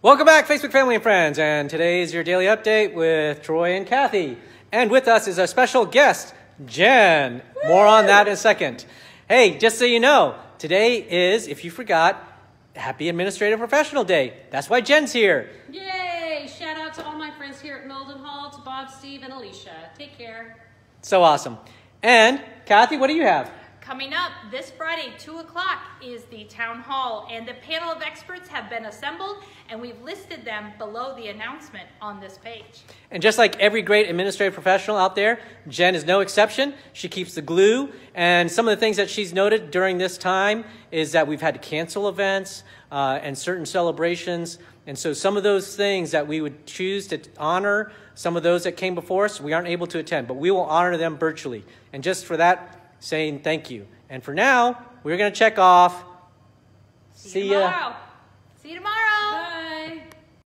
Welcome back, Facebook family and friends. And today is your daily update with Troy and Kathi. And with us is our special guest, Jen. More on that in a second. Hey, just so you know, today is, if you forgot, Happy Administrative Professional Day. That's why Jen's here. Yay! Shout out to all my friends here at Mildenhall, to Bob, Steve, and Alicia. Take care. So awesome. And Kathi, what do you have? Coming up this Friday, 2 o'clock, is the town hall, and the panel of experts have been assembled, and we've listed them below the announcement on this page. And just like every great administrative professional out there, Jen is no exception. She keeps the glue. And some of the things that she's noted during this time is that we've had to cancel events uh, and certain celebrations. And so some of those things that we would choose to honor, some of those that came before us, we aren't able to attend, but we will honor them virtually. And just for that, saying thank you. And for now, we're going to check off. See, you tomorrow. See you tomorrow.